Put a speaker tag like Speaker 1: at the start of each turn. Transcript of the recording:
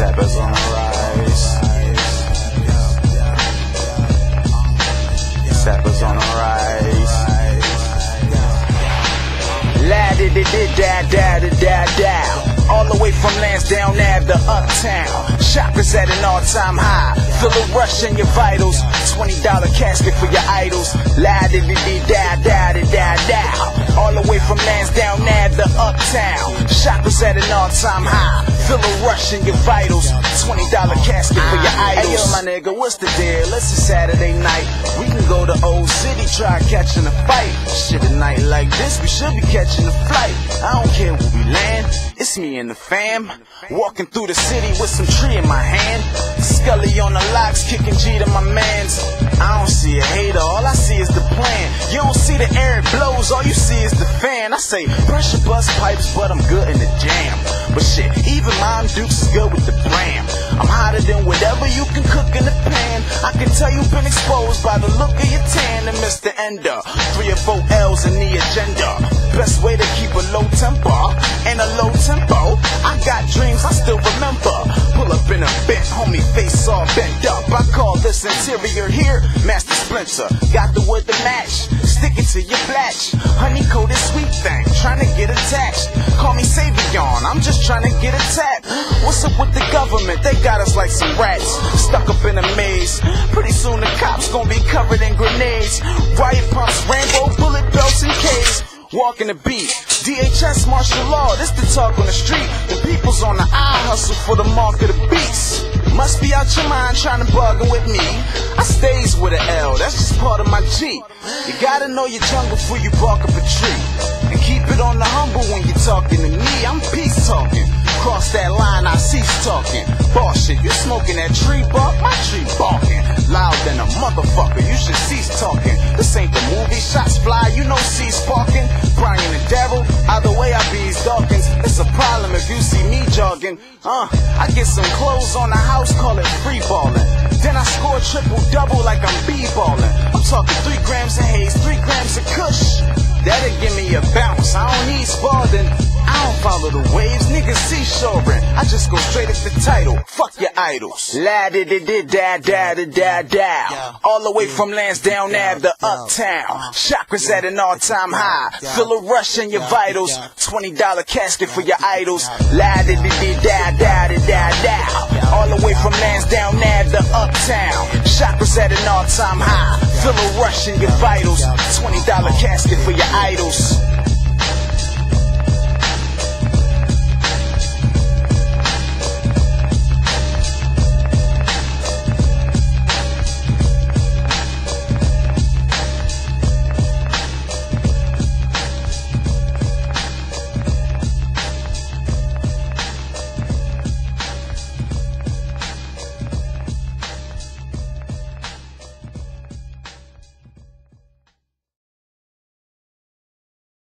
Speaker 1: Sappers on the rise. Sappers on the rise. La di di da da da da da. All the way from Lansdowne Ave to Uptown. Chakras at an all-time high. Feel a rush in your vitals. $20 casket for your idols. La di di da da da da da. All the way from Lansdowne Ave to Uptown. Chakras at an all-time high. Feel a rush in your vitals. $20 casket for your idols. Hey yo, my nigga, what's the deal? It's a Saturday night. We can go to Old City, try catching a fight. Shit, a night like this, we should be catching a flight. I don't care where we land. It's me and the fam. Walking through the city with some tree in my hand. Scully on the locks, kicking G to my mans. I don't see a hater, all I see is the plan. You don't see the air it blows, all you I say pressure bust pipes, but I'm good in the jam. But shit, even Mom Dukes is good with the bram. I'm hotter than whatever you can cook in the pan. I can tell you've been exposed by the look of your tan and Mr. Ender. Three or four L's in the agenda. Best way to keep a low temper and a low tempo. I got dreams I still remember. Pull up in a bent, homie, face all bent up. I call this interior here Master Splinter. Got the wood to match. Stick it to your flash. Honey coated sweet thing, trying to get attached. Call me Savion, I'm just trying to get attacked. What's up with the government? They got us like some rats. Stuck up in a maze. Pretty soon the cops gonna be covered in grenades. Riot pumps, rainbow Walking the beat. DHS martial law, this the talk on the street. The people's on the eye hustle for the mark of the beast. Must be out your mind trying to bargain with me. I stays with an L, that's just part of my G. You gotta know your jungle before you bark up a tree. And keep it on the humble when you're talking to me. I'm peace talking. Cross that line, I cease talking. Boss shit, you smoking that tree bark? My tree barking. Loud than a motherfucker, you should cease talking. If you see me jogging. Uh, I get some clothes on the house, call it free balling. Then I score triple double like I'm b-balling. I'm talking three grams of haze, three grams of kush. That'll give me a bounce. I don't need Spalding. Follow the waves, niggas seashoring. I just go straight at the title. Fuck your idols. La di di di da da da da da. All the way from Lansdowne Ave to Uptown. Chakras at an all-time high. Feel a rush in your vitals. Twenty dollar casket for your idols. La di di di da da da da da. All the way from Lansdowne Ave to Uptown. Chakras at an all-time high. Feel a rush in your vitals. Twenty dollar casket for your idols.